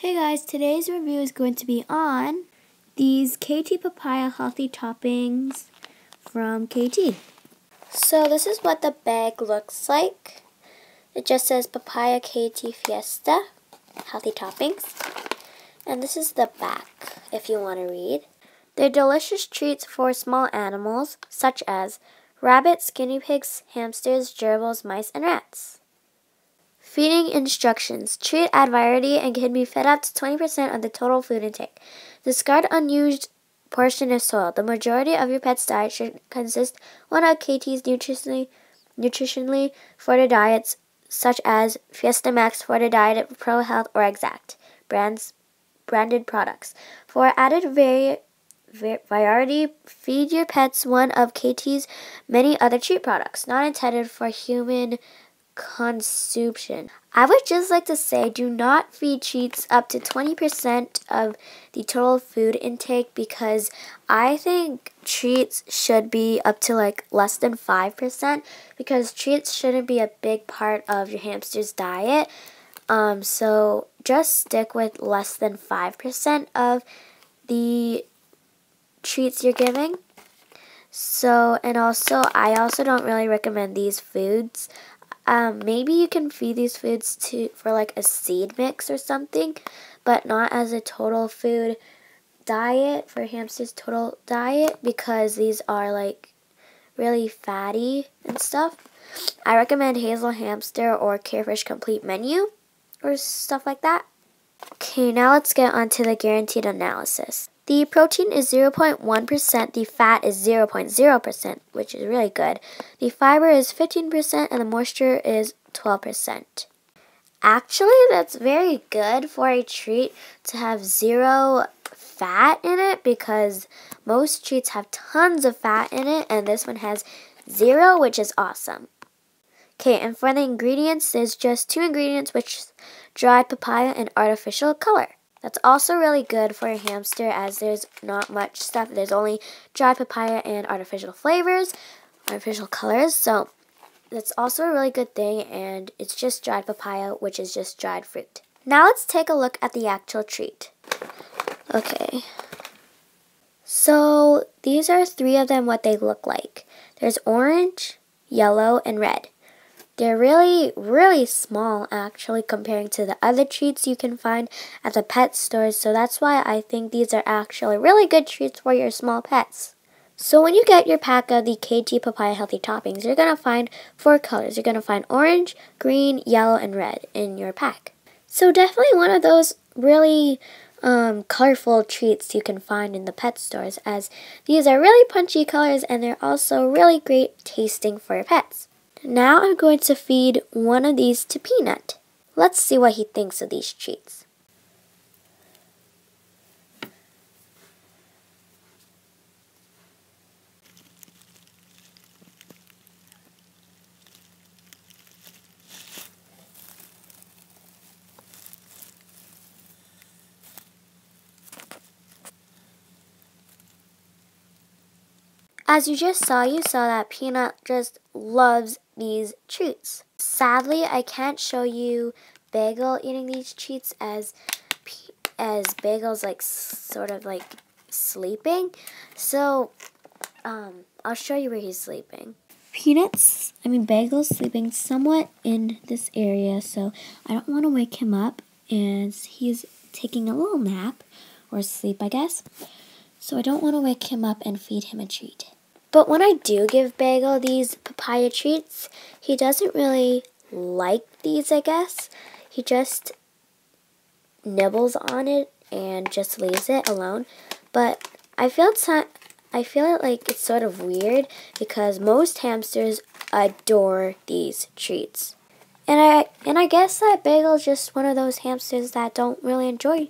Hey guys, today's review is going to be on these Kaytee Papaya Healthy Toppings from Kaytee. So this is what the bag looks like. It just says Papaya Kaytee Fiesta Healthy Toppings. And this is the back, if you want to read. They're delicious treats for small animals, such as rabbits, guinea pigs, hamsters, gerbils, mice, and rats. Feeding instructions. Treat add variety and can be fed up to 20% of the total food intake. Discard unused portion of soil. The majority of your pet's diet should consist one of Kaytee's nutritionally nutritionally for the diets such as Fiesta Max Forti-Diet Pro Health or Exact brands branded products. For added vari variety, feed your pets one of Kaytee's many other treat products, not intended for human consumption. I would just like to say do not feed treats up to 20% of the total food intake because I think treats should be up to like less than 5% because treats shouldn't be a big part of your hamster's diet. Um, so just stick with less than 5% of the treats you're giving. So, and also, I also don't really recommend these foods. Um, maybe you can feed these foods to for like a seed mix or something, but not as a total food diet for hamsters total diet because these are like really fatty and stuff. I recommend Hazel Hamster or Carefresh Complete Menu or stuff like that. Okay, now let's get on to the guaranteed analysis. The protein is 0.1%, the fat is 0.0%, which is really good. The fiber is 15%, and the moisture is 12%. Actually, that's very good for a treat to have zero fat in it because most treats have tons of fat in it, and this one has zero, which is awesome. Okay, and for the ingredients, there's just two ingredients, which dried papaya and artificial color. That's also really good for a hamster as there's not much stuff. There's only dried papaya and artificial flavors, artificial colors. So that's also a really good thing and it's just dried papaya, which is just dried fruit. Now let's take a look at the actual treat. Okay. So these are three of them what they look like. There's orange, yellow, and red. They're really, really small actually comparing to the other treats you can find at the pet stores. So that's why I think these are actually really good treats for your small pets. So when you get your pack of the Kaytee Papaya Healthy Toppings, you're going to find four colors. You're going to find orange, green, yellow, and red in your pack. So definitely one of those really um, colorful treats you can find in the pet stores as these are really punchy colors and they're also really great tasting for your pets. Now I'm going to feed one of these to Peanut. Let's see what he thinks of these treats. As you just saw, you saw that Peanut just loves these treats. Sadly, I can't show you Bagel eating these treats as as Bagel's like sort of like sleeping. So, um, I'll show you where he's sleeping. Peanuts, I mean Bagel's sleeping somewhat in this area, so I don't want to wake him up as he's taking a little nap or sleep, I guess. So I don't want to wake him up and feed him a treat. But when I do give Bagel these papaya treats, he doesn't really like these, I guess. He just nibbles on it and just leaves it alone. But I feel it's not, I feel it like it's sort of weird because most hamsters adore these treats. And I and I guess that Bagel's just one of those hamsters that don't really enjoy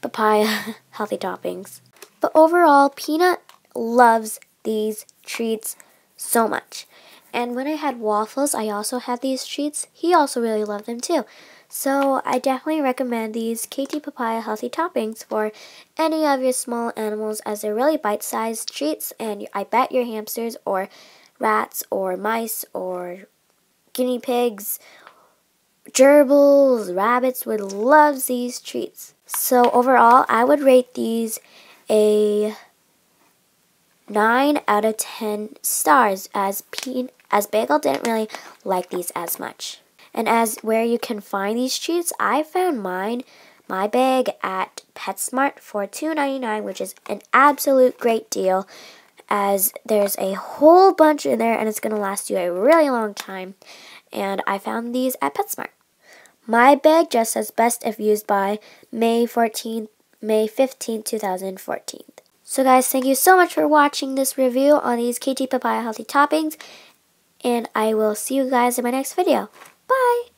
papaya healthy toppings. But overall, Peanut loves these treats so much. And when I had waffles, I also had these treats. He also really loved them too. So I definitely recommend these Kaytee Papaya Healthy Toppings for any of your small animals as they're really bite-sized treats and I bet your hamsters or rats or mice or guinea pigs gerbils, rabbits would love these treats. So overall, I would rate these a 9 out of 10 stars as Pe as Bagel didn't really like these as much. And as where you can find these treats, I found mine, my bag at PetSmart for $2.99, which is an absolute great deal as there's a whole bunch in there and it's going to last you a really long time. And I found these at PetSmart. My bag just says best if used by May 14th, May 15th, 2014. So guys, thank you so much for watching this review on these Kaytee Papaya Healthy Toppings. And I will see you guys in my next video. Bye!